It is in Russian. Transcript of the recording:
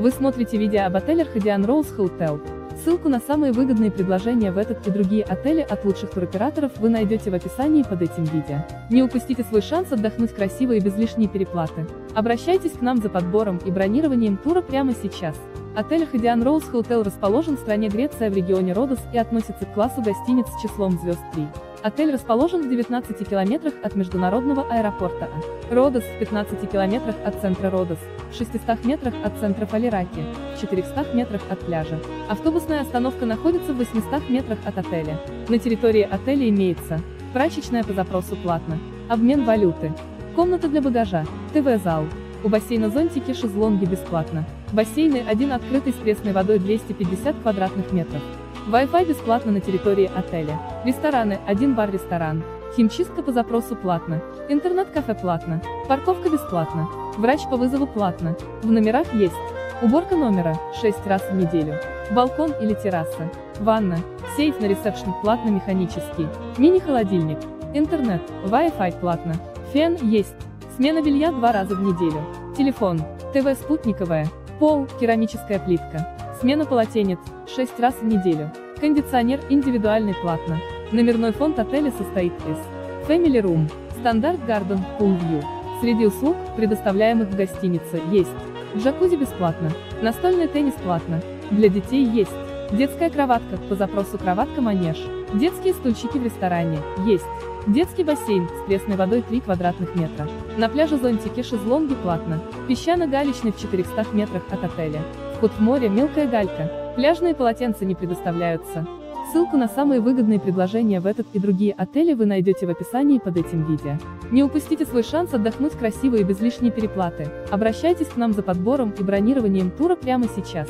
Вы смотрите видео об отелях Hadian Rose Hotel. Ссылку на самые выгодные предложения в этот и другие отели от лучших туроператоров вы найдете в описании под этим видео. Не упустите свой шанс отдохнуть красиво и без лишней переплаты. Обращайтесь к нам за подбором и бронированием тура прямо сейчас. Отель Hadian Rose Hotel расположен в стране Греция в регионе Родос и относится к классу гостиниц с числом звезд 3. Отель расположен в 19 километрах от международного аэропорта. Родос в 15 километрах от центра Родос, в 600 метрах от центра Фалираки, в 400 метрах от пляжа. Автобусная остановка находится в 800 метрах от отеля. На территории отеля имеется прачечная по запросу платно, обмен валюты, комната для багажа, ТВ-зал, у бассейна зонтики шезлонги бесплатно. Бассейны один открытый с пресной водой 250 квадратных метров. Wi-Fi бесплатно на территории отеля. Рестораны, один бар-ресторан. Химчистка по запросу платно. Интернет-кафе платно. Парковка бесплатно. Врач по вызову платно. В номерах есть. Уборка номера, 6 раз в неделю. Балкон или терраса. Ванна. Сейф на ресепшн платно механический. Мини-холодильник. Интернет. Wi-Fi платно. Фен есть. Смена белья два раза в неделю. Телефон. ТВ спутниковая. Пол, керамическая плитка. Смена полотенец, 6 раз в неделю. Кондиционер индивидуальный платно. Номерной фонд отеля состоит из Family Room, Стандарт Garden, Pool View. Среди услуг, предоставляемых в гостинице, есть джакузи бесплатно, настольный теннис платно, для детей есть детская кроватка, по запросу кроватка-манеж, детские стульчики в ресторане, есть Детский бассейн, с пресной водой 3 квадратных метра. На пляже зонтики шезлонги платно. Песчано-галечный в 400 метрах от отеля. Вход в море мелкая галька. Пляжные полотенца не предоставляются. Ссылку на самые выгодные предложения в этот и другие отели вы найдете в описании под этим видео. Не упустите свой шанс отдохнуть красиво и без лишней переплаты. Обращайтесь к нам за подбором и бронированием тура прямо сейчас.